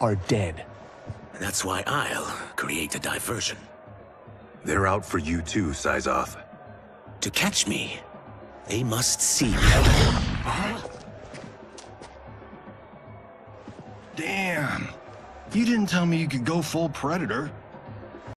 are dead. That's why I'll create a diversion. They're out for you too, Syzoth. To catch me, they must see me. Damn. You didn't tell me you could go full Predator.